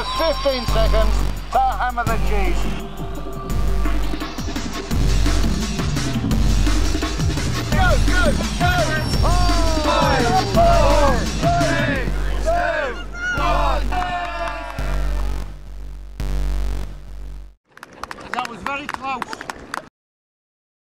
Just 15 seconds to hammer the cheese. Go, go, go! Five, four, three, two, one. That was very close.